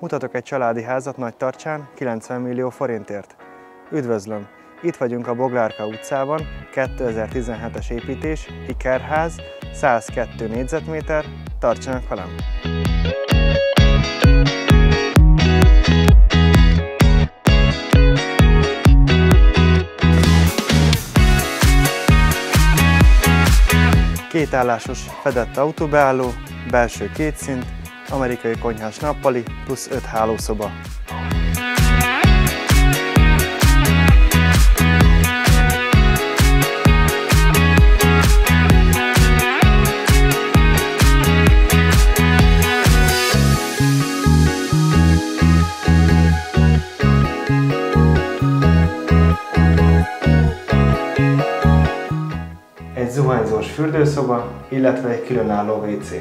Mutatok egy családi házat Nagy Tartsán 90 millió forintért. Üdvözlöm! Itt vagyunk a Boglárka utcában, 2017-es építés, Ikerház, 102 négyzetméter, tartsanak velem! Kétállásos fedett autóbeálló, belső kétszint, amerikai konyhás nappali plusz 5 hálószoba. Egy zuhanyzós fürdőszoba, illetve egy különálló WC.